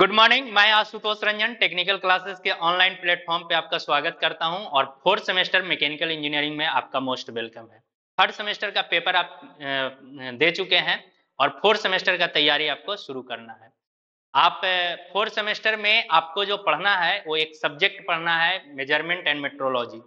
Good morning मैं Ashutosh Ranjan technical classes के online platform पे आपका स्वागत करता हूँ और फोर्थ सेमेस्टर मैकेनिकल इंजीनियरिंग में आपका मोस्ट वेलकम है। थर्ड सेमेस्टर का पेपर आप दे चुके हैं और फोर्थ सेमेस्टर का तैयारी आपको शुरू करना है। आप फोर्थ सेमेस्टर में आपको जो पढ़ना है, वो एक सब्जेक्ट पढ़ना है मेज़रमेंट एंड मेट्रोलॉजी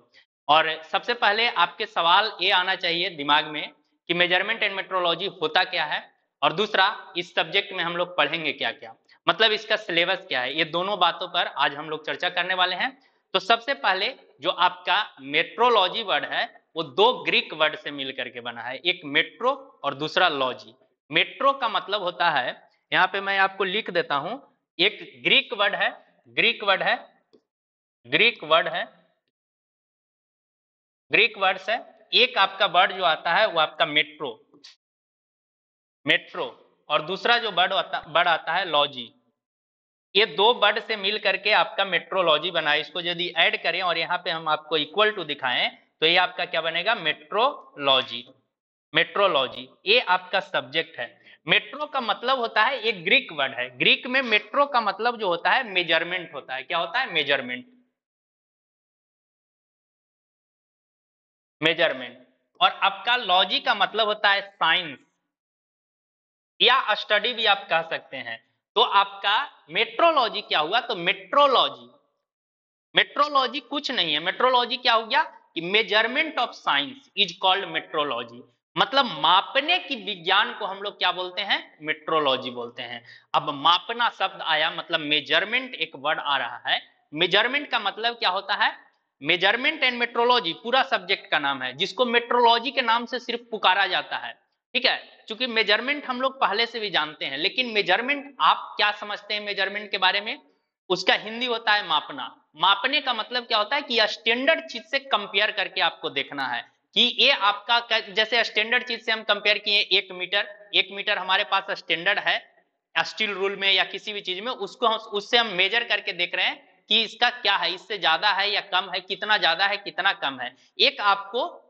और सबसे पहले आपके सवाल ये आना चाहिए दिमाग में कि मेज़रमेंट एंड मेट्रोलॉजी होता क्या है? और दूसरा, इस सब्जेक्ट में हम लोग पढ़ेंगे क्या क्या मतलब इसका सिलेबस क्या है? ये दोनों बातों पर आज हम लोग चर्चा करने वाले हैं। तो सबसे पहले जो आपका मेट्रोलॉजी वर्ड है, वो दो ग्रीक वर्ड से मिल करके बना है, एक मेट्रो और दूसरा लॉजी मेट्रो का मतलब होता है, यहाँ पे मैं आपको लिख देता हूँ, एक ग्रीक वर्ड है ग्रीक वर्ड है ग्रीक वर्ड है ग्रीक वर्ड है, एक आपका वर्ड जो आता है, वो आपका मेट्रो मेट्रो और दूसरा जो वर्ड वर्ड आता है लॉजी। ये दो वर्ड से मिल करके आपका मेट्रोलॉजी बना इसको यदि ऐड करें और यहाँ पे हम आपको इक्वल टू दिखाएँ तो ये आपका क्या बनेगा? मेट्रोलॉजी। मेट्रोलॉजी, ये आपका सब्जेक्ट है। मेट्रो का मतलब होता है एक ग्रीक वर्ड है। ग्रीक में मेट्रो का मतलब जो होता है, मेज़रमेंट होता है। क्या होता है? मेज़रमेंट। मेज़रमेंट। और आपका लॉजी का मतलब होता है साइंस। या स्टडी भी आप कह सकते हैं। तो आपका मेट्रोलॉजी क्या हुआ? तो मेट्रोलॉजी मेट्रोलॉजी कुछ नहीं है। मेट्रोलॉजी क्या हो गया? कि measurement of science is called metrology मतलब मापने की विज्ञान को हम लोग क्या बोलते हैं? मेट्रोलॉजी बोलते हैं। अब मापना शब्द आया मतलब मेज़रमेंट एक वर्ड आ रहा है। मेज़रमेंट का मतलब क्या होता है? मेज़रमेंट एंड मेट्रोलॉजी पूरा सब्जेक्ट का नाम है, जिसको मेट्रोलॉजी के नाम से सिर्फ़ पुकारा जाता है। ठीक है? क्योंकि मेज़रमेंट हम लोग पहले से भी जानते हैं, लेकिन मेज़रमेंट आप क्या समझते हैं मेज़रमेंट के बारे में? उसका हिंदी होता है मापना। मापने का मतलब क्या होता है कि स्टैंडर्ड चीज़ से कंपेयर करके आपको देखना है कि ये आपका जैसे स्टैंडर्ड चीज़ से हम कंपेयर किए एक मीटर एक मीटर हमारे पास स्टैंडर्ड है स्टील रूल में या किसी भी चीज़ में, उसको हम, उससे हम मेजर करके देख रहे हैं कि इसका क्या है, इससे ज़्यादा है या कम है, कितना ज़्यादा है, कितना कम है। एक आपको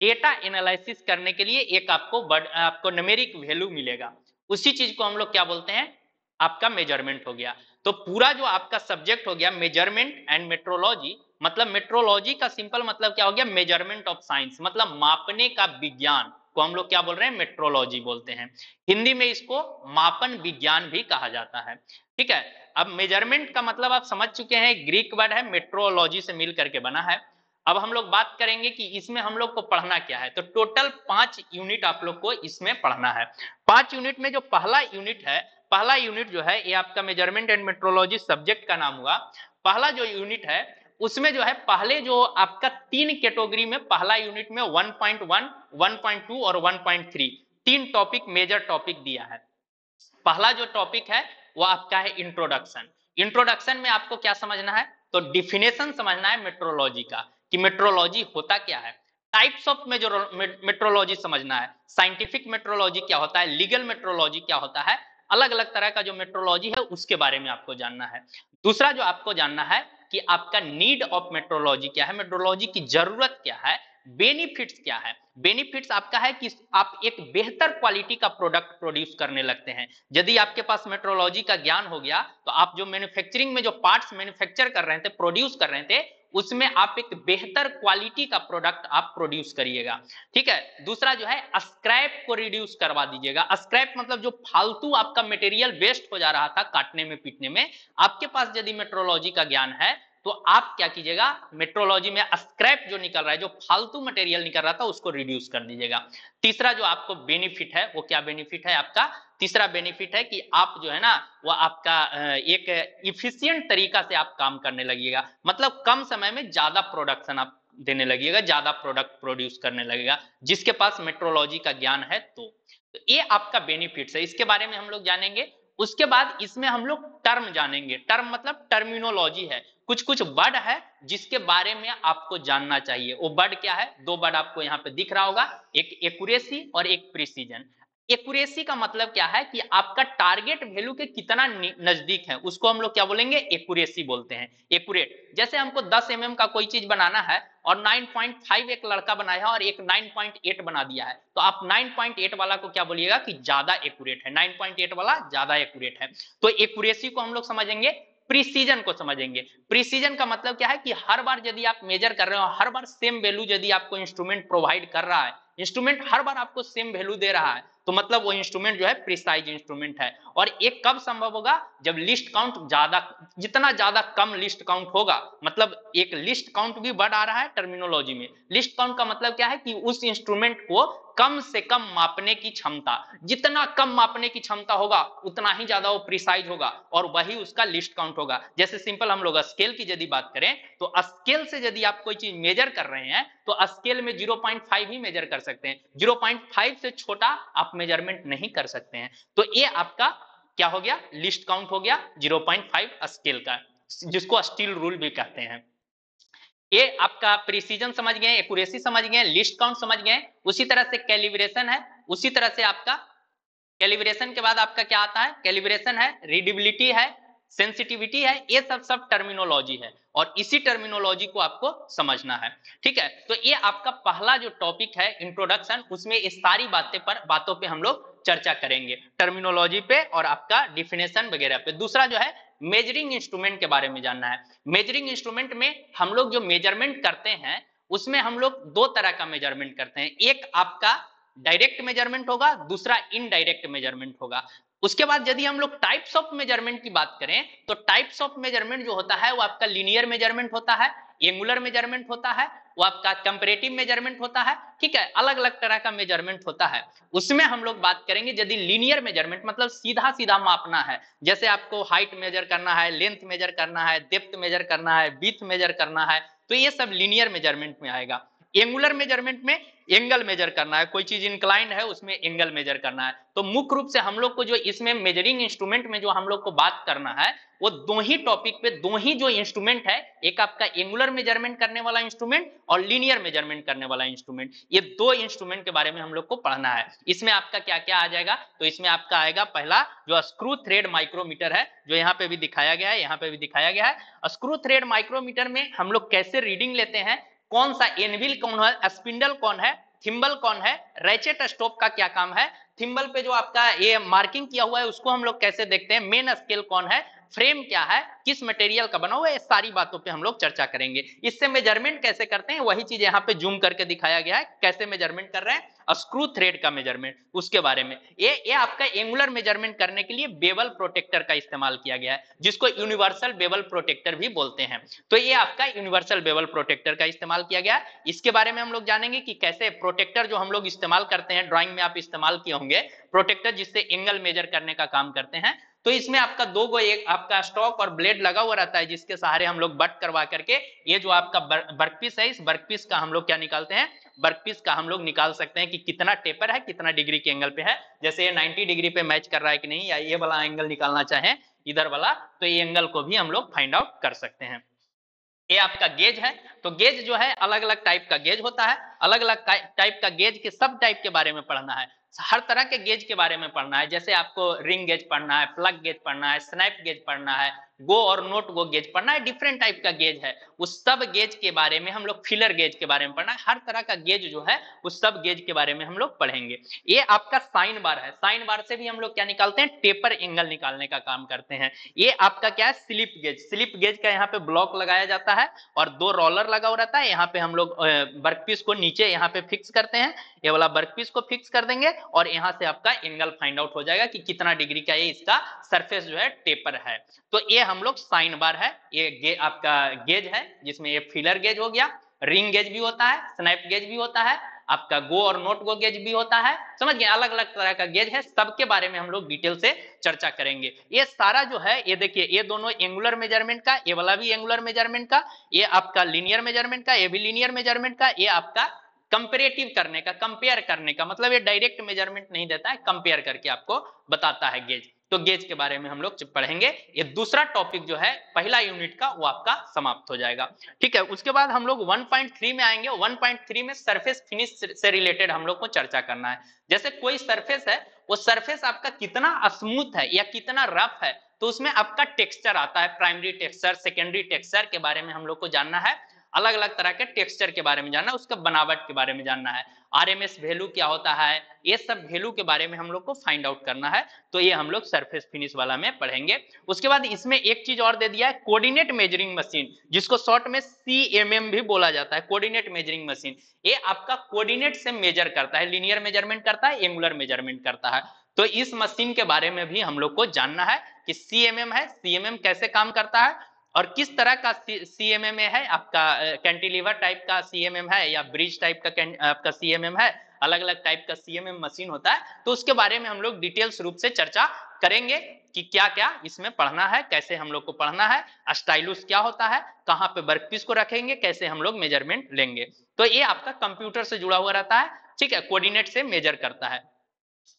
डेटा एनालिसिस करने के लिए एक आपको आपको न्यूमेरिक वैल्यू मिलेगा। उसी चीज़ को हम लोग क्या बोलते हैं? आपका मेज़रमेंट हो गया। तो पूरा जो आपका सब्जेक्ट हो गया मेज़रमेंट एंड मेट्रोलॉजी मतलब मेट्रोलॉजी का सिंपल मतलब क्या हो गया? मेज़रमेंट ऑफ़ साइंस मतलब मापने का विज्ञान को हम लोग क्या बोल रहे हैं? मेट्रोलॉजी बोलते हैं। हिंदी में इसको मापन विज्ञान भी कहा जाता है। ठीक है? अब मेज़रमेंट का मतलब आप समझ चुके हैं ग्रीक वर्ड है मेट्रोलॉजी से मिल करके बना है। अब हम लोग बात करेंगे कि इसमें हम लोग को पढ़ना क्या है। तो टोटल पाँच यूनिट आप लोग को इसमें पढ़ना है। पाँच यूनिट में जो पहला यूनिट है पहला यूनिट जो है ये आपका मेज़रमेंट एंड मेट्रोलॉजी सब्जेक्ट का नाम हुआ। पहला जो यूनिट है उसमें जो है पहले जो आपका तीन कैटेगरी में पहला यूनिट में 1.1, 1.2 और 1.3 तीन टॉपिक मेजर टॉपिक दिया है। पहला जो टॉपिक है वो आपका है इंट्रोडक्शन। इंट्रोडक्शन में आपको क्या समझना है? तो डिफिनेशन समझना है मेट्रोलॉजी का। कि मेट्रोलॉजी होता क्या है? टाइप्स ऑफ़ मेट्रोलॉजी समझना है। साइंटिफिक मेट्रोलॉजी क्या होता है? लीगल मेट्रोलॉजी क्या होता है? अलग अलग तरह का जो मेट्रोलॉजी है, उसके बारे में आपको जानना है। दूसरा जो आपको जानना है कि आपका नीड ऑफ़ मेट्रोलॉजी क्या है? मेट्रोलॉजी की ज़रूरत क्या है? बेनिफिट्स क्या है? बेनिफिट्स आपका है कि आप एक बेहतर क्वालिटी का प्रोडक्ट प्रोड्यूस करने लगते हैं। यदि आपके पास मेट्रोलॉजी का ज्ञान हो गया तो आप जो मैन्युफैक्चरिंग में जो पार्ट्स मैन्युफैक्चर कर रहे थे प्रोड्यूस कर रहे थे उसमें आप एक बेहतर क्वालिटी का प्रोडक्ट आप प्रोड्यूस करिएगा। ठीक है? दूसरा जो है स्क्रैप को रिड्यूस करवा दीजिएगा। स्क्रैप मतलब जो फालतू आपका मटेरियल वेस्ट हो जा रहा था काटने में, पीटने में। आपके पास यदि मेट्रोलॉजी का ज्ञान है तो आप क्या कीजिएगा मेट्रोलॉजी में स्क्रैप जो निकल रहा है जो फालतू मटेरियल निकल रहा था उसको रिड्यूस कर दीजिएगा। तीसरा जो आपको बेनिफिट है वो क्या बेनिफिट है आपका? तीसरा बेनिफिट है कि आप जो है ना वो आपका एक इफिशियंट तरीका से आप काम करने लगिएगा मतलब कम समय में ज़्यादा प्रोडक्शन आप देने लगिएगा ज़्यादा प्रोडक्ट प्रोड्यूस करने लगेगा। जिसके पास मेट्रोलॉजी का ज्ञान है तो, तो ये आपका बेनिफिट है। इसके बारे में हम लोग जानेंगे। उसके बाद इसमें हम लोग टर्म जानेंगे। टर्म मतलब टर्मिनोलॉजी है। कुछ कुछ वर्ड है जिसके बारे में आपको जानना चाहिए। वो वर्ड क्या है? दो वर्ड आपको यहाँ पे दिख रहा होगा। एक एक्यूरेसी और एक प्रिसीजन एक्यूरेसी का मतलब क्या है कि आपका टारगेट वैल्यू के कितना नज़दीक है। उसको हम लोग क्या बोलेंगे? एक्यूरेसी बोलते हैं। एक्यूरेट जैसे हमको 10 एम mm का कोई चीज़ बनाना है और 9.5 एक लड़का बनाया है और एक 9.8 बना दिया है। तो आप 9.8 वाला को क्या बोलिएगा कि ज़्यादा एक्यूरेट है। 9.8 वाला ज़्यादा एक्यूरेट है। तो एक्यूरेसी को हम लोग समझेंगे प्रिसीजन को समझेंगे। प्रीसीजन का मतलब क्या है कि हर बार यदि आप मेजर कर रहे हो, हर बार सेम वैल्यू यदि आपको इंस्ट्रूमेंट प्रोवाइड कर रहा है इंस्ट्रूमेंट हर बार आपको सेम वैल्यू दे रहा है तो मतलब वो इंस्ट्रूमेंट जो है प्रिसाइज इंस्ट्रूमेंट है। और एक कब संभव होगा? जब लिस्ट काउंट ज़्यादा, जितना ज़्यादा कम लिस्ट काउंट होगा मतलब एक लिस्ट काउंट भी बढ़ आ रहा है टर्मिनोलॉजी में। लिस्ट काउंट का मतलब क्या है? कि उस इंस्ट्रूमेंट को कम से कम मापने की क्षमता। जितना कम मापने की क्षमता होगा, उतना ही ज़्यादा वो प्रिसाइज होगा और वही उसका लिस्ट काउंट होगा। जैसे सिंपल हम लोग स्केल की यदि बात करें तो स्केल से यदि आप कोई चीज़ मेजर कर रहे हैं तो स्केल में 0.5 ही मेजर कर सकते हैं। 0.5 से छोटा आप मेज़रमेंट नहीं कर सकते हैं। तो ये आपका क्या हो गया? लिस्ट काउंट हो गया 0.5 स्केल का, जिसको स्टील रूल भी कहते हैं। ये आपका प्रिसीजन समझ गए एक्यूरेसी समझ गए लिस्ट काउंट समझ गए, उसी तरह से कैलिब्रेशन है, उसी तरह से आपका कैलिब्रेशन के बाद आपका क्या आता है? कैलिब्रेशन है रीडिबिलिटी है सेंसिटिविटी है, ये सब सब टर्मिनोलॉजी है और इसी टर्मिनोलॉजी को आपको समझना है। ठीक है? तो ये आपका पहला जो टॉपिक है इंट्रोडक्शन उसमें इस सारी बातें पर, बातों पे हम लोग चर्चा करेंगे। टर्मिनोलॉजी पे और आपका डिफिनेशन वगैरह पे। दूसरा जो है मेजरिंग इंस्ट्रूमेंट के बारे में जानना है। मेजरिंग इंस्ट्रूमेंट में हम लोग जो मेज़रमेंट करते हैं, उसमें हम लोग दो तरह का मेज़रमेंट करते हैं। एक आपका डायरेक्ट मेज़रमेंट होगा, दूसरा इनडायरेक्ट मेज़रमेंट होगा। उसके बाद यदि हम लोग टाइप्स ऑफ़ मेज़रमेंट की बात करें तो टाइप्स ऑफ़ मेज़रमेंट जो होता है, वो आपका लीनियर मेज़रमेंट होता है एंगुलर मेज़रमेंट होता है, वो आपका कंपेरेटिव मेज़रमेंट होता है, ठीक है अलग अलग तरह का मेज़रमेंट होता है। उसमें हम लोग बात करेंगे यदि लीनियर मेज़रमेंट मतलब सीधा सीधा मापना है, जैसे आपको हाइट मेजर करना है लेंथ मेजर करना है डेप्थ मेजर करना है बीथ मेजर करना है तो ये सब लीनियर मेज़रमेंट में आएगा। एंगुलर मेज़रमेंट में एंगल मेजर करना है। कोई चीज़ इंक्लाइंड है, उसमें एंगल मेजर करना है। तो मुख्य रूप से हम लोग को जो इसमें मेजरिंग इंस्ट्रूमेंट में जो हम लोग को बात करना है, वो दो ही टॉपिक पे, दो ही जो इंस्ट्रूमेंट है, एक आपका एंगुलर मेज़रमेंट करने वाला इंस्ट्रूमेंट और लीनियर मेज़रमेंट करने वाला इंस्ट्रूमेंट ये दो इंस्ट्रूमेंट के बारे में हम लोग को पढ़ना है। इसमें आपका क्या क्या आ जाएगा? तो इसमें आपका आएगा पहला, जो स्क्रू थ्रेड माइक्रोमीटर है, जो यहाँ पे भी दिखाया गया है, यहाँ पे भी दिखाया गया है। स्क्रू थ्रेड माइक्रोमीटर में हम लोग कैसे रीडिंग लेते हैं? कौन सा एनविल कौन है? स्पिंडल कौन है? थिम्बल कौन है? रेचेट स्टोप का क्या काम है? थिम्बल पे जो आपका ये मार्किंग किया हुआ है, उसको हम लोग कैसे देखते हैं? मेन स्केल कौन है? फ्रेम क्या है? किस मटेरियल का बना हुआ है? सारी बातों पे हम लोग चर्चा करेंगे। इससे मेज़रमेंट कैसे करते हैं? वही चीज़ यहाँ पे जूम करके दिखाया गया है। कैसे मेज़रमेंट कर रहे हैं? स्क्रू थ्रेड का मेज़रमेंट उसके बारे में। ये ये आपका एंगुलर मेज़रमेंट करने के लिए बेबल प्रोटेक्टर का इस्तेमाल किया गया है, जिसको यूनिवर्सल बेबल प्रोटेक्टर भी बोलते हैं। तो ये आपका यूनिवर्सल बेबल प्रोटेक्टर का इस्तेमाल किया गया इसके बारे में हम लोग जानेंगे कि कैसे प्रोटेक्टर जो हम लोग इस्तेमाल करते हैं ड्रॉइंग में आप इस्तेमाल किए होंगे प्रोटेक्टर जिससे एंगल मेजर करने का काम करते हैं। तो इसमें आपका दो गो एक, आपका स्टॉक और ब्लेड लगा हुआ रहता है, जिसके सहारे हम लोग बट करवा करके, ये जो आपका वर्क पीस है, इस वर्क पीस का हम लोग क्या निकालते हैं? वर्क पीस का हम लोग निकाल सकते हैं कि कितना टेपर है, कितना डिग्री के एंगल पे है। जैसे ये 90 डिग्री पे मैच कर रहा है कि नहीं, या ये वाला एंगल निकालना चाहे, इधर वाला तो ये एंगल को भी हम लोग फाइंड आउट कर सकते हैं। ये आपका गेज है तो गेज जो है अलग अलग टाइप का गेज होता है। अलग अलग टाइप का गेज के सब टाइप के बारे में पढ़ना है। हर तरह के गेज के बारे में पढ़ना है, जैसे आपको रिंग गेज पढ़ना है प्लग गेज पढ़ना है स्नैप गेज पढ़ना है गो और नोट गो गेज पढ़ना है डिफरेंट टाइप का गेज है। उस सब गेज के बारे में हम लोग फिलर गेज के बारे में पढ़ना है। हर तरह का गेज जो है उस सब गेज के बारे में हम लोग पढ़ेंगे। ये आपका साइन बार है। साइन बार से भी हम लोग क्या निकालते हैं? टेपर एंगल निकालने का काम करते हैं। ये आपका क्या है? स्लिप गेज स्लिप गेज का यहाँ पे ब्लॉक लगाया जाता है और दो रोलर लगा हुआ रहता है। यहाँ पे हम लोग वर्कपीस को नीचे यहाँ पे फिक्स करते हैं ये वाला वर्क पीस को फिक्स कर देंगे और यहाँ से आपका एंगल फाइंड आउट हो जाएगा कि कितना डिग्री का ये इसका सरफेस जो है टेपर है। तो ये हम लोग साइन बार है ये गे, आपका गेज है जिसमें ये फिलर गेज हो गया रिंग गेज भी होता है स्नैप गेज भी होता है आपका गो और नोट गो गेज भी होता है। समझ गए? अलग अलग तरह का गेज है। सबके बारे में हम लोग डिटेल से चर्चा करेंगे। ये सारा जो है, ये देखिए, ये दोनों एंगुलर मेज़रमेंट का, ये वाला भी एंगुलर मेज़रमेंट का, ये आपका लीनियर मेज़रमेंट का, ये भी लीनियर मेज़रमेंट का, ये आपका कंपेरेटिव करने का, कंपेयर करने का मतलब ये डायरेक्ट मेज़रमेंट नहीं देता है, कंपेयर करके आपको बताता है गेज। तो गेज के बारे में हम लोग पढ़ेंगे, ये दूसरा टॉपिक जो है, पहला यूनिट का, वो आपका समाप्त हो जाएगा। ठीक है, उसके बाद हम लोग 1.3 में आएँगे 1.3 में सरफेस फिनिश से रिलेटेड हम लोग को चर्चा करना है। जैसे कोई सरफेस है, वो सरफेस आपका कितना स्मूथ है या कितना रफ है तो उसमें आपका टेक्सचर आता है प्राइमरी टेक्सचर सेकेंडरी टेक्सचर के बारे में हम लोग को जानना है। अलग अलग तरह के टेक्सचर के बारे में जानना है उसका बनावट के बारे में जानना है। आर एम एस वैल्यू क्या होता है, ये सब वैल्यू के बारे में हम लोग को फाइंड आउट करना है तो ये हम लोग सरफेस फिनिश वाला में पढ़ेंगे। उसके बाद इसमें एक चीज़ और दे दिया है, कोऑर्डिनेट मेजरिंग मशीन, जिसको शॉर्ट में सीएमएम भी बोला जाता है, कोऑर्डिनेट मेजरिंग मशीन। ये आपका कोऑर्डिनेट से मेजर करता है, लीनियर मेज़रमेंट करता है, एंगुलर मेज़रमेंट करता है। तो इस मशीन के बारे में भी हम लोग को जानना है कि सीएमएम है, सीएमएम कैसे काम करता है और किस तरह का सी एम सीएमएम है? आपका कैंटिलीवर टाइप का सीएमएम है या ब्रिज टाइप का आपका सीएमएम है? अलग अलग टाइप का सीएमएम मशीन होता है। तो उसके बारे में हम लोग डिटेल्स रूप से चर्चा करेंगे कि क्या क्या इसमें पढ़ना है, कैसे हम लोग को पढ़ना है स्टाइलुस क्या होता है, कहाँ पे वर्कपीस को रखेंगे, कैसे हम लोग मेज़रमेंट लेंगे। तो ये आपका कंप्यूटर से जुड़ा हुआ रहता है, ठीक है? कोऑर्डिनेट से मेजर करता है।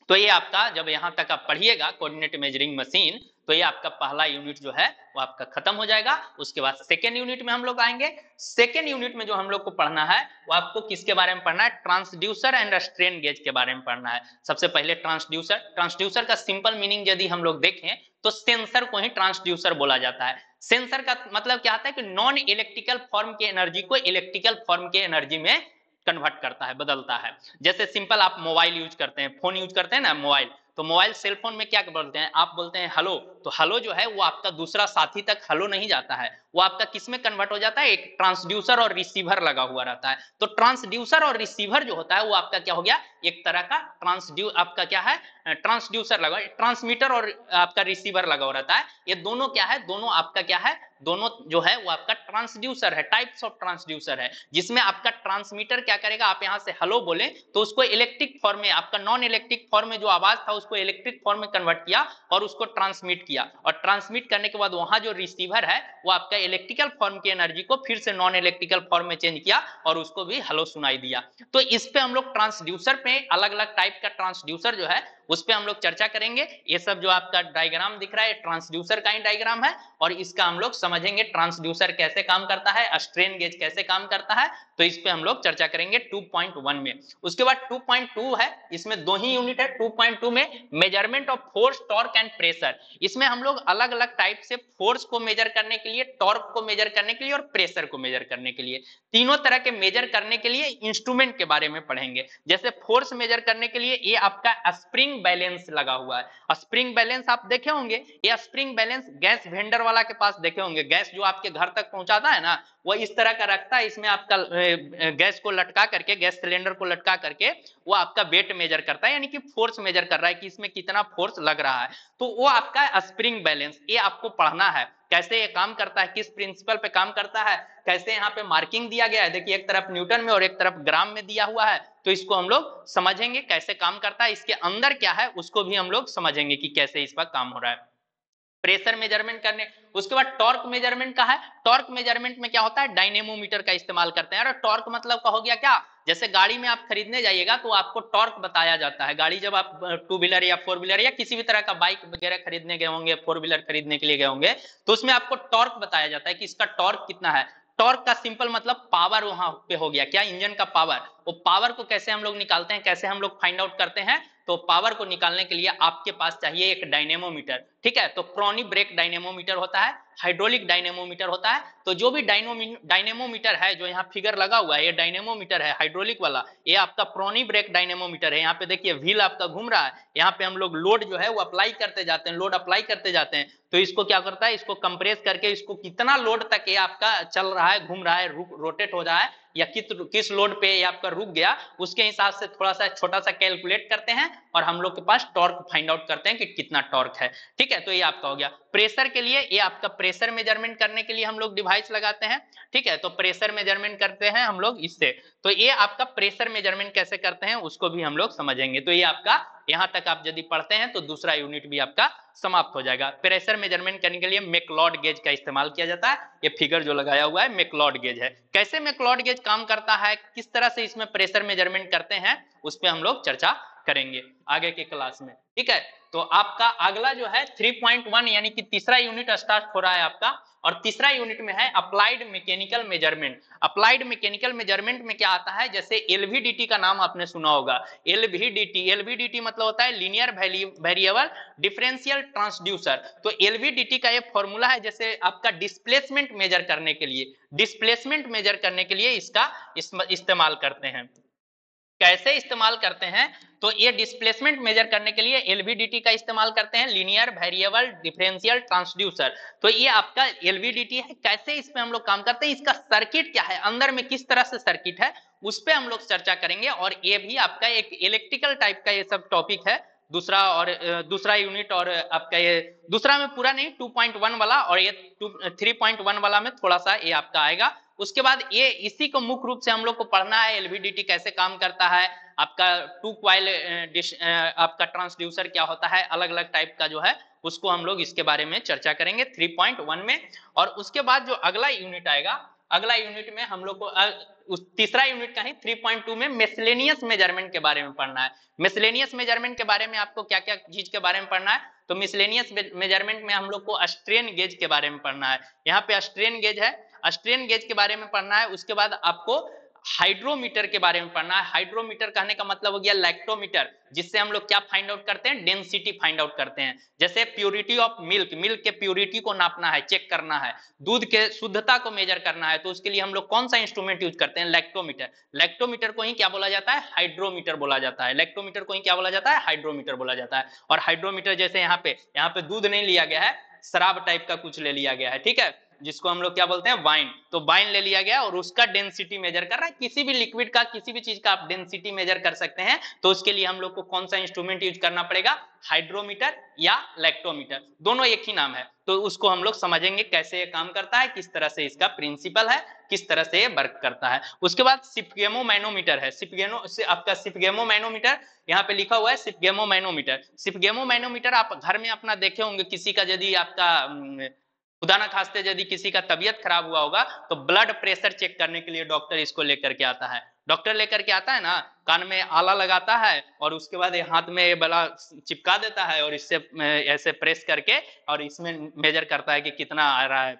तो ये आपका, जब यहाँ तक आप पढ़िएगा कोऑर्डिनेट मेजरिंग मशीन तो ये आपका पहला यूनिट जो है, वो आपका खत्म हो जाएगा। उसके बाद सेकेंड यूनिट में हम लोग आएँगे। सेकेंड यूनिट में जो हम लोग को पढ़ना है, वो आपको किसके बारे में पढ़ना है? ट्रांसड्यूसर एंड स्ट्रेन गेज के बारे में पढ़ना है। सबसे पहले ट्रांसड्यूसर ट्रांसड्यूसर का सिंपल मीनिंग यदि हम लोग देखें तो सेंसर को ही ट्रांसड्यूसर बोला जाता है। सेंसर का मतलब क्या होता है कि नॉन इलेक्ट्रिकल फॉर्म के एनर्जी को इलेक्ट्रिकल फॉर्म के एनर्जी में कन्वर्ट करता है, बदलता है। जैसे सिंपल आप मोबाइल यूज़ करते हैं फ़ोन यूज़ करते हैं ना मोबाइल तो मोबाइल सेलफोन में क्या बोलते हैं? आप बोलते हैं, हेलो। तो हेलो जो है, वो आपका दूसरा साथी तक हेलो नहीं जाता है। वो आपका किसमें कन्वर्ट हो जाता है? एक ट्रांसड्यूसर और रिसीवर लगा हुआ रहता है। तो ट्रांसड्यूसर और रिसीवर जो होता है, वो आपका क्या हो गया? एक तरह का ट्रांसड्यू आपका क्या है? ट्रांसड्यूसर लगा ट्रांसमीटर और आपका रिसीवर लगा हुआ रहता है। ये दोनों क्या है? दोनों आपका क्या है? दोनों जो है वो आपका ट्रांसड्यूसर है टाइप्स ऑफ़ ट्रांसड्यूसर है, जिसमें आपका ट्रांसमीटर क्या करेगा? आप यहाँ से हेलो बोले तो उसको इलेक्ट्रिक फॉर्म में, आपका नॉन इलेक्ट्रिक फॉर्म में जो आवाज़ था, उसको इलेक्ट्रिक फॉर्म में कन्वर्ट किया और उसको ट्रांसमिट किया। और ट्रांसमिट करने के बाद वहाँ जो रिसीवर है, वो आपका इलेक्ट्रिकल फॉर्म की एनर्जी को फिर से नॉन इलेक्ट्रिकल फॉर्म में चेंज किया और उसको भी हेलो सुनाई दिया। तो इस पे हम लोग ट्रांसड्यूसर पे अलग अलग टाइप का ट्रांसड्यूसर जो है उस पर हम लोग चर्चा करेंगे। ये सब जो आपका डायग्राम दिख रहा है ट्रांसड्यूसर का ही डायग्राम है और इसका हम लोग समझेंगे ट्रांसड्यूसर कैसे काम करता है स्ट्रेन गेज कैसे काम करता है तो इस पे हम लोग चर्चा करेंगे 2.1 में। उसके बाद 2.2 है, इसमें दो ही यूनिट है 2.2 में measurement of force torque and pressure इसमें हम लोग अलग अलग टाइप से फोर्स को मेजर करने के लिए टॉर्क को मेजर करने के लिए और प्रेशर को मेजर करने के लिए। तीनों तरह के मेजर करने के लिए इंस्ट्रूमेंट के बारे में पढ़ेंगे। जैसे फोर्स मेजर करने के लिए, ये आपका बैलेंस लगा हुआ है। स्प्रिंग बैलेंस आप देखे होंगे, ये स्प्रिंग बैलेंस गैस वेंडर वाला के पास देखे होंगे। गैस जो आपके घर तक पहुंचाता है ना, वो इस तरह का रखता है, इसमें आपका गैस को लटका करके गैस सिलेंडर को लटका करके, वो आपका वेट मेजर करता है, यानी कि फोर्स मेजर कर रहा है कि इसमें कितना फोर्स लग रहा है। तो वो आपका स्प्रिंग बैलेंस ये आपको पढ़ना है। कैसे ये काम करता है, किस प्रिंसिपल पे काम करता है, कैसे यहाँ पे मार्किंग दिया गया है। देखिए, एक तरफ़ न्यूटन में और एक तरफ़ ग्राम में दिया हुआ है। तो इसको हम लोग समझेंगे कैसे काम करता है, इसके अंदर क्या है, उसको भी हम लोग समझेंगे कि कैसे इस पर काम हो रहा है। प्रेशर मेज़रमेंट करने, उसके बाद टॉर्क मेज़रमेंट का है, टॉर्क मेज़रमेंट में क्या होता है, डायनेमोमीटर का इस्तेमाल करते हैं। और टॉर्क मतलब का हो गया क्या, जैसे गाड़ी में आप खरीदने जाइएगा तो आपको टॉर्क बताया जाता है। गाड़ी जब आप टू व्हीलर या फोर व्हीलर या किसी भी तरह का बाइक वगैरह खरीदने गए होंगे, फोर व्हीलर खरीदने के लिए गए होंगे तो उसमें आपको टॉर्क बताया जाता है कि इसका टॉर्क कितना है। टॉर्क का सिंपल मतलब पावर वहाँ पे हो गया। क्या, इंजन का पावर। वो पावर को कैसे हम लोग निकालते हैं, कैसे हम लोग फाइंड आउट करते हैं तो पावर को निकालने के लिए आपके पास चाहिए एक डायनेमोमीटर ठीक है? तो प्रोनी ब्रेक डायनेमोमीटर होता है हाइड्रोलिक डायनेमोमीटर होता है तो जो भी डायनेमोमीटर है, जो यहाँ फिगर लगा हुआ है, ये डायनेमोमीटर है हाइड्रोलिक वाला, ये आपका प्रोनी ब्रेक डायनेमोमीटर है। यहाँ पे देखिए व्हील आपका घूम रहा है, यहाँ पे हम लोग लोड जो है वो अप्लाई करते जाते हैं लोड अप्लाई करते जाते हैं तो इसको क्या करता है, इसको कंप्रेस करके इसको कितना लोड तक ये आपका चल रहा है, घूम रहा है रोटेट हो रहा है या कित, किस लोड पे ये आपका रुक गया उसके हिसाब से थोड़ा सा छोटा सा कैलकुलेट करते हैं और हम लोग के पास टॉर्क फाइंड आउट करते हैं कि कितना टॉर्क है। ठीक है? तो ये आपका हो गया। प्रेशर के लिए ये आपका प्रेशर मेज़रमेंट करने के लिए हम लोग डिवाइस लगाते हैं। ठीक है? तो प्रेशर मेज़रमेंट करते हैं हम लोग इससे। तो ये आपका प्रेशर मेज़रमेंट कैसे करते हैं उसको भी हम लोग समझेंगे। तो ये आपका यहाँ तक आप यदि पढ़ते हैं तो दूसरा यूनिट भी आपका समाप्त हो जाएगा। प्रेशर मेज़रमेंट करने के लिए मेकलॉड गेज का इस्तेमाल किया जाता है। ये फिगर जो लगाया हुआ है, मेकलॉड गेज है। कैसे मेकलॉड गेज काम करता है, किस तरह से इसमें प्रेशर मेज़रमेंट करते हैं, उस पर हम लोग चर्चा करेंगे आगे के क्लास में। ठीक है? तो आपका अगला जो है 3.1 यानी कि तीसरा यूनिट स्टार्ट हो रहा है आपका, और तीसरा यूनिट में है applied mechanical measurement applied mechanical measurement में क्या आता है? जैसे एलवीडीटी का नाम आपने सुना होगा। एलवीडीटी एलवीडीटी मतलब होता है लीनियर वेरिएबल डिफरेंशियल ट्रांसड्यूसर तो एलवीडीटी का ये फॉर्मूला है जैसे आपका डिस्प्लेसमेंट मेजर करने के लिए। डिस्प्लेसमेंट मेजर करने के लिए इसका इस्तेमाल करते हैं। कैसे इस्तेमाल करते हैं तो ये डिस्प्लेसमेंट मेजर करने के लिए एलवीडीटी का इस्तेमाल करते हैं लीनियर वेरिएबल डिफरेंशियल ट्रांसड्यूसर तो ये आपका एलवीडीटी है, कैसे इस पे हम लोग काम करते हैं, इसका सर्किट क्या है, अंदर में किस तरह से सर्किट है, उस पर हम लोग चर्चा करेंगे, और ये भी आपका एक इलेक्ट्रिकल टाइप का ये सब टॉपिक है, दूसरा और दूसरा यूनिट और आपका ये, दूसरा में पूरा नहीं 2.1 वाला, और ये 3.1 वाला में थोड़ा सा ये आपका आएगा। उसके बाद ये इसी को मुख्य रूप से हम लोग को पढ़ना है, एलवीडीटी कैसे काम करता है, आपका टू क्वाइल आपका ट्रांसड्यूसर क्या होता है अलग अलग टाइप का जो है, उसको हम लोग इसके बारे में चर्चा करेंगे 3.1 में। और उसके बाद जो अगला यूनिट आएगा, अगला यूनिट में हम लोग को तीसरा यूनिट का ही 3.2 में मेसलेनियस मेज़रमेंट के बारे में पढ़ना है। मिसलेनियस मेज़रमेंट के बारे में आपको क्या क्या चीज़ के बारे में पढ़ना है तो मिसलेनियस मेज़रमेंट में हम लोग को अस्ट्रेन गेज के बारे में पढ़ना है। यहाँ पे अस्ट्रेन गेज है अस्ट्रेन गेज के बारे में पढ़ना है, उसके बाद आपको हाइड्रोमीटर के बारे में पढ़ना है। हाइड्रोमीटर कहने का मतलब हो गया लैक्टोमीटर, जिससे हम लोग क्या फाइंड आउट करते हैं? डेंसिटी फाइंड आउट करते हैं। जैसे प्योरिटी ऑफ़ मिल्क मिल्क के प्योरिटी को नापना है चेक करना है। दूध के शुद्धता को मेजर करना है तो उसके लिए हम लोग कौन सा इंस्ट्रूमेंट यूज़ करते हैं? लैक्टोमीटर लैक्टोमीटर को ही क्या बोला जाता है? हाइड्रोमीटर बोला जाता है। लैक्टोमीटर को ही क्या बोला जाता है? हाइड्रोमीटर बोला जाता है। और हाइड्रोमीटर जैसे यहाँ पे यहाँ पे दूध नहीं लिया गया है, शराब टाइप का कुछ ले लिया गया है, ठीक है? जिसको हम लोग क्या बोलते हैं वाइन तो वाइन ले लिया गया और उसका डेंसिटी मेजर कर रहा है। किसी भी लिक्विड का, किसी भी चीज़ का आप डेंसिटी मेजर कर सकते हैं। तो उसके लिए हम लोग को कौन सा इंस्ट्रूमेंट यूज़ करना पड़ेगा? हाइड्रोमीटर या लैक्टोमीटर दोनों एक ही नाम है। तो उसको हम लोग समझेंगे कैसे ये काम करता है, किस तरह से इसका प्रिंसिपल है, किस तरह से ये वर्क करता है। उसके बाद सिपगेमो मैनोमीटर है। सिपगेनो से आपका सिपगेमो मैनोमीटर यहाँ पे लिखा हुआ है सिपगेमो मैनोमीटर सिपगेमो मैनोमीटर आप घर में अपना देखे होंगे, किसी का यदि आपका खुदा ना खास्ते यदि किसी का तबियत खराब हुआ होगा तो ब्लड प्रेशर चेक करने के लिए डॉक्टर इसको लेकर के आता है। डॉक्टर लेकर के आता है ना, कान में आला लगाता है और उसके बाद हाथ में ये बला चिपका देता है और इससे ऐसे प्रेस करके और इसमें मेजर करता है कि कितना आ रहा है।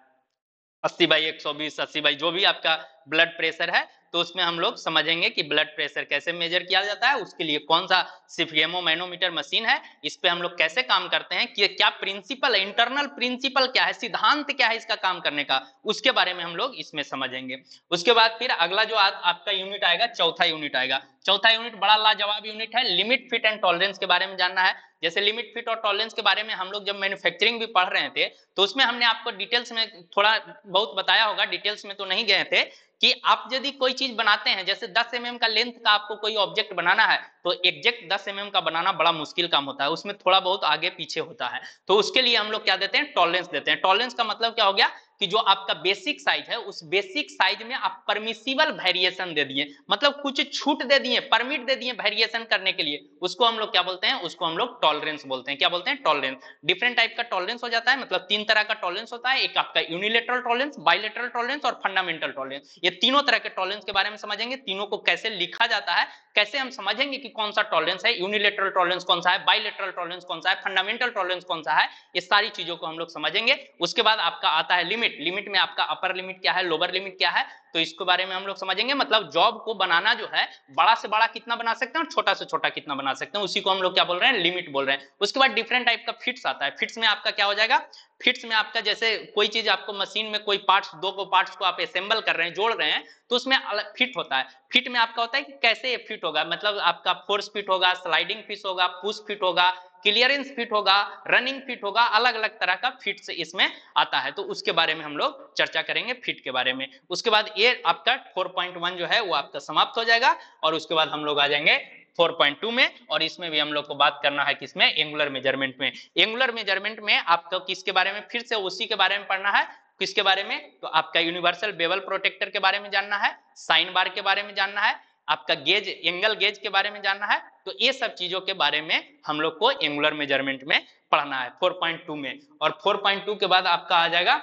अस्सी बाई एक सौ बीस, अस्सी बाई जो भी आपका ब्लड प्रेशर है तो उसमें हम लोग समझेंगे कि ब्लड प्रेशर कैसे मेजर किया जाता है उसके लिए कौन सा सिफियमो मैनोमीटर मशीन है इस पे हम लोग कैसे काम करते हैं कि क्या प्रिंसिपल इंटरनल प्रिंसिपल क्या है सिद्धांत क्या है इसका काम करने का उसके बारे में हम लोग इसमें समझेंगे। उसके बाद फिर अगला जो आ, आपका यूनिट आएगा चौथा यूनिट आएगा। चौथा यूनिट बड़ा लाजवाब यूनिट है लिमिट फिट एंड टॉलरेंस के बारे में जानना है। जैसे लिमिट फिट और टॉलरेंस के बारे में हम लोग जब मैन्युफैक्चरिंग भी पढ़ रहे थे तो उसमें हमने आपको डिटेल्स में थोड़ा बहुत बताया होगा। डिटेल्स में तो नहीं गए थे कि आप यदि कोई चीज़ बनाते हैं, जैसे 10 एम mm का लेंथ का आपको कोई ऑब्जेक्ट बनाना है तो एग्जैक्ट 10 एम mm का बनाना बड़ा मुश्किल काम होता है। उसमें थोड़ा बहुत आगे पीछे होता है। तो उसके लिए हम लोग क्या देते हैं? टॉलरेंस देते हैं। टॉलरेंस का मतलब क्या हो गया? कि जो आपका बेसिक साइज़ है, उस बेसिक साइज़ में आप परमिसिबल वेरिएशन दे दिए। मतलब कुछ छूट दे दिए परमिट दे दिए वेरिएशन करने के लिए। उसको हम लोग क्या बोलते हैं? उसको हम लोग टॉलरेंस बोलते हैं। क्या बोलते हैं? टॉलरेंस डिफरेंट टाइप का टॉलरेंस हो जाता है मतलब तीन तरह का टॉलरेंस होता है। एक आपका यूनिलेटरल टॉलरेंस बायोलेटरल टॉलरेंस और फंडामेंटल टॉलरेंस ये तीनों तरह के टॉलरेंस के बारे में समझेंगे। तीनों को कैसे लिखा जाता है, कैसे हम समझेंगे कि कौन सा टॉलरेंस है? यूनिलेटरल टॉलरेंस कौन सा है? बायोलेटरल टॉलरेंस कौन सा है? फंडामेंटल टॉलरेंस कौन सा है? ये सारी चीज़ों को हम लोग समझेंगे। उसके बाद आपका आता है लिमिट लिमिट में आपका अपर लिमिट क्या है लोअर लिमिट क्या है तो इसके बारे में हम लोग समझेंगे। मतलब जॉब को बनाना जो है, बड़ा से बड़ा कितना बना सकते हैं और छोटा से छोटा कितना बना सकते हैं, उसी को हम लोग क्या बोल रहे हैं लिमिट बोल रहे हैं। उसके बाद डिफरेंट टाइप का फिट्स आता है। फिट्स में आपका क्या हो जाएगा? फिट्स में आपका जैसे कोई चीज़ आपको मशीन में कोई पार्ट्स दो को पार्ट्स को आप असेंबल कर रहे हैं, जोड़ रहे हैं तो उसमें फिट होता है। फिट में आपका होता है कि कैसे फिट होगा? मतलब आपका फोर्स फिट होगा स्लाइडिंग फिट होगा पुश फिट होगा क्लियरेंस फिट होगा रनिंग फिट होगा अलग अलग तरह का फिट इसमें आता है। तो उसके बारे में हम लोग चर्चा करेंगे फिट के बारे में। उसके बाद ये आपका 4.1 जो है, वो आपका समाप्त हो जाएगा और उसके बाद हम लोग आ जाएँगे 4.2 में और इसमें भी हम लोग को बात करना है किसमें? एंगुलर मेज़रमेंट में। एंगुलर मेज़रमेंट में आपको किसके बारे में फिर से उसी के बारे में पढ़ना है। किसके बारे में? तो आपका यूनिवर्सल बेवल प्रोटेक्टर के बारे में जानना है साइन बार के बारे में जानना है आपका गेज, एंगल गेज के बारे में जानना है तो ये सब चीज़ों के बारे में हम लोग को एंगुलर मेज़रमेंट में पढ़ना है 4.2 में। और 4.2 के बाद आपका आ जाएगा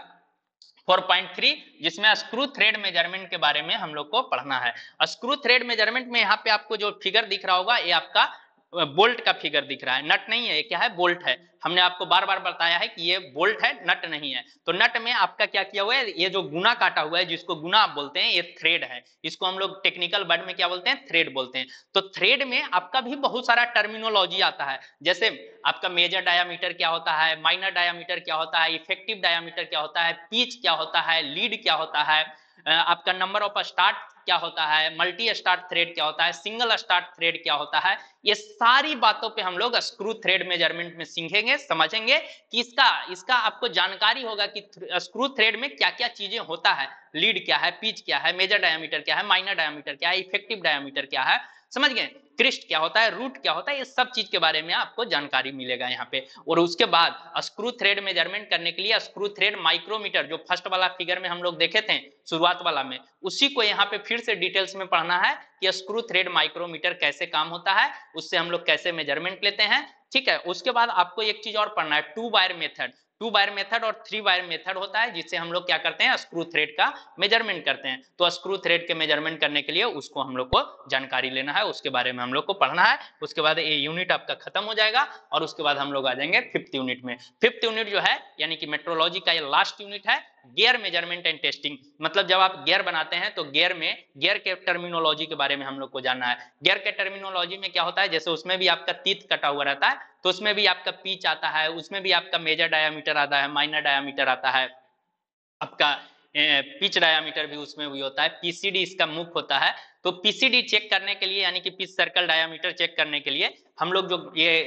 4.3 जिसमें स्क्रू थ्रेड मेज़रमेंट के बारे में हम लोग को पढ़ना है। स्क्रू थ्रेड मेज़रमेंट में यहाँ पे आपको जो फिगर दिख रहा होगा, ये आपका बोल्ट का फिगर दिख रहा है, नट नहीं है क्या है? बोल्ट है। हमने आपको बार बार बताया है कि ये बोल्ट है, नट नहीं है। तो नट में आपका क्या किया हुआ है? ये जो गुना काटा हुआ है, जिसको गुना आप बोलते हैं, ये थ्रेड है। इसको हम लोग टेक्निकल वर्ड में क्या बोलते हैं? थ्रेड बोलते हैं। तो थ्रेड में आपका भी बहुत सारा टर्मिनोलॉजी आता है। जैसे आपका मेजर डायामीटर क्या होता है माइनर डायामीटर क्या होता है इफ़ेक्टिव डायामीटर क्या होता है पीच क्या होता है लीड क्या होता है आपका नंबर ऑफ़ स्टार्ट क्या होता है? मल्टी स्टार्ट थ्रेड क्या होता है? सिंगल स्टार्ट थ्रेड क्या होता है? ये सारी बातों पे हम लोग स्क्रू थ्रेड मेज़रमेंट में सीखेंगे, समझेंगे कि इसका इसका आपको जानकारी होगा कि स्क्रू थ्रेड में क्या क्या चीज़ें होता है। लीड क्या है? पीच क्या है? मेजर डायमीटर क्या है? माइनर डायमीटर क्या है? इफ़ेक्टिव डायमीटर क्या है? समझ गए? क्रिस्ट क्या होता है? रूट क्या होता है? ये सब चीज़ के बारे में आपको जानकारी मिलेगा यहाँ पे। और उसके बाद स्क्रू थ्रेड मेज़रमेंट करने के लिए स्क्रू थ्रेड माइक्रोमीटर जो फ़र्स्ट वाला फिगर में हम लोग देखे थे, शुरुआत वाला में, उसी को यहाँ पे फिर से डिटेल्स में पढ़ना है कि स्क्रू थ्रेड माइक्रोमीटर कैसे काम होता है, उससे हम लोग कैसे मेज़रमेंट लेते हैं, ठीक है? उसके बाद आपको एक चीज़ और पढ़ना है two wire method two wire method और थ्री वायर मेथड होता है, जिससे हम लोग क्या करते हैं स्क्रू थ्रेड का मेज़रमेंट करते हैं। तो स्क्रू थ्रेड के मेज़रमेंट करने के लिए उसको हम लोग को जानकारी लेना है, उसके बारे में हम लोग को पढ़ना है, उसके बाद ये यूनिट आपका खत्म हो जाएगा और उसके बाद हम लोग आ जाएँगे फिफ्थ यूनिट में। फिफ्थ यूनिट जो है, यानी कि मेट्रोलॉजी का ये लास्ट यूनिट है गियर मेज़रमेंट एंड टेस्टिंग मतलब जब आप गियर बनाते हैं तो गियर में गियर के टर्मिनोलॉजी के बारे में हम लोग को जानना है। गियर के टर्मिनोलॉजी में क्या होता है? जैसे उसमें भी आपका तीत कटा हुआ रहता है तो उसमें भी आपका पीच आता है, उसमें भी आपका मेजर डायामीटर आता है माइनर डायामीटर आता है। आपका पिच डायामीटर भी उसमें भी होता है, पीसीडी इसका मुख होता है। तो पीसीडी चेक करने के लिए, यानी कि पिच सर्कल डायामीटर चेक करने के लिए, हम लोग जो ये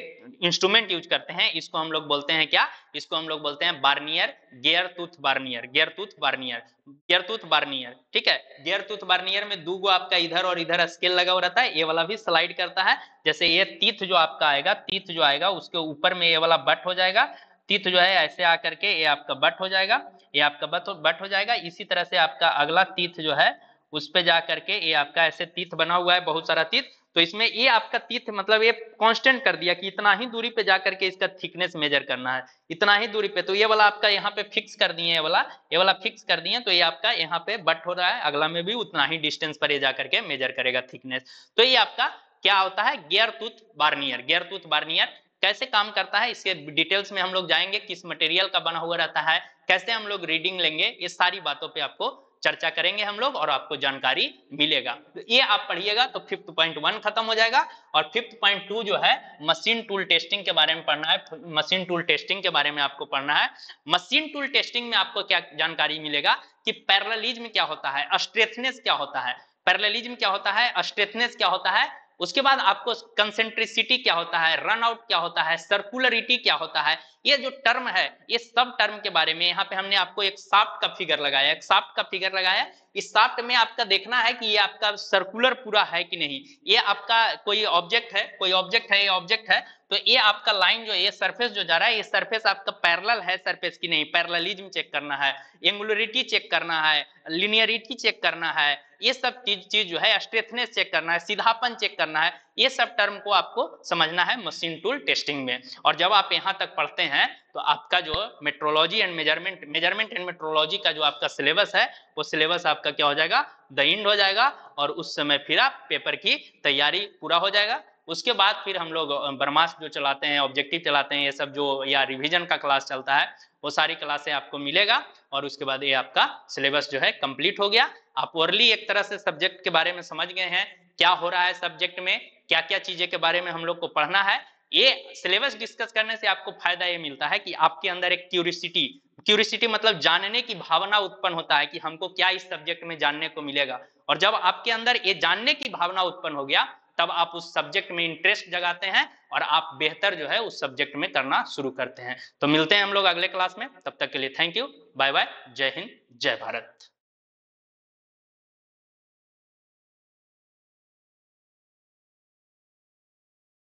इंस्ट्रूमेंट यूज़ करते हैं, इसको हम लोग बोलते हैं क्या? इसको हम लोग बोलते हैं vernier, gear tooth vernier, gear tooth vernier, gear tooth vernier, ठीक है? गेयर टूथ बार्नियर में दो गो आपका इधर और इधर स्केल लगा हुआ रहता है, ये वाला भी स्लाइड करता है। जैसे ये तीथ जो आपका आएगा, तीथ जो आएगा, उसके ऊपर में ये वाला बट हो जाएगा। तीत जो है, ऐसे आकर के ये आपका बट हो जाएगा, ये आपका बट बट हो जाएगा। इसी तरह से आपका अगला तीत जो है, उस पे जा करके ये आपका ऐसे तीत बना हुआ है, बहुत सारा तीत। तो इसमें ये आपका तीत मतलब ये कांस्टेंट कर दिया कि इतना ही दूरी पे जा करके इसका थिकनेस मेजर करना है। इतना ही दूरी पे तो ये वाला आपका यहाँ पे फिक्स कर दिए ये वाला ये वाला फिक्स कर दिए तो ये आपका यहाँ पे बट हो रहा है। अगला में भी उतना ही डिस्टेंस पर ये जा करके मेजर करेगा थिकनेस तो ये आपका क्या होता है? Gear tooth vernier gear tooth vernier कैसे काम करता है, इसके डिटेल्स में हम लोग जाएँगे, किस मटेरियल का बना हुआ रहता है, कैसे हम लोग रीडिंग लेंगे, ये सारी बातों पे आपको चर्चा करेंगे हम लोग और आपको जानकारी मिलेगा। तो ये आप पढ़िएगा तो फिफ्थ पॉइंट वन खत्म हो जाएगा और फिफ्थ पॉइंट टू जो है मशीन टूल टेस्टिंग के बारे में पढ़ना है मशीन टूल टेस्टिंग के बारे में आपको पढ़ना है। मशीन टूल टेस्टिंग में आपको क्या जानकारी मिलेगा कि पैरलिज्म क्या होता है स्ट्रेथनेस क्या होता है? पैरलिज्म क्या होता है? स्ट्रेथनेस क्या होता है? उसके बाद आपको कंसेंट्रिसिटी क्या होता है? रन आउट क्या होता है? सर्कुलरिटी क्या होता है? ये जो टर्म है, ये सब टर्म के बारे में यहाँ पे हमने आपको एक साफ्ट का फिगर लगाया, एक साफ्ट का फिगर लगाया। इस साफ्ट में आपका देखना है कि ये आपका सर्कुलर पूरा है कि नहीं। ये आपका कोई ऑब्जेक्ट है, कोई ऑब्जेक्ट है, ये ऑब्जेक्ट है तो ये आपका लाइन जो ये सरफेस जो जा रहा है, ये सरफेस आपका पैरेलल है सरफेस की नहीं पैरेललिज्म चेक करना है एंगुलरिटी चेक करना है लिनियरिटी चेक करना है, ये सब चीज़ चीज़ जो है स्ट्रेथनेस चेक करना है, सीधापन चेक करना है, ये सब टर्म को आपको समझना है मशीन टूल टेस्टिंग में। और जब आप यहाँ तक पढ़ते हैं तो आपका जो metrology and measurement measurement and metrology का जो आपका सिलेबस है, वो सिलेबस आपका क्या हो जाएगा? द इंड हो जाएगा और उस समय फिर आप पेपर की तैयारी पूरा हो जाएगा। उसके बाद फिर हम लोग ब्रह्मास्त्र जो चलाते हैं ऑब्जेक्टिव चलाते हैं, ये सब जो, या रिविजन का क्लास चलता है, वो सारी क्लासें आपको मिलेगा और उसके बाद ये आपका सिलेबस जो है कंप्लीट हो गया। आप ओरली एक तरह से सब्जेक्ट के बारे में समझ गए हैं, क्या हो रहा है सब्जेक्ट में क्या क्या चीज़ें के बारे में हम लोग को पढ़ना है। ये सिलेबस डिस्कस करने से आपको फ़ायदा ये मिलता है कि आपके अंदर एक क्यूरिसिटी क्यूरिसिटी मतलब जानने की भावना उत्पन्न होता है कि हमको क्या इस सब्जेक्ट में जानने को मिलेगा। और जब आपके अंदर ये जानने की भावना उत्पन्न हो गया, तब आप उस सब्जेक्ट में इंटरेस्ट जगाते हैं और आप बेहतर जो है उस सब्जेक्ट में करना शुरू करते हैं। तो मिलते हैं हम लोग अगले क्लास में। तब तक के लिए थैंक यू बाय बाय जय हिंद। जय भारत।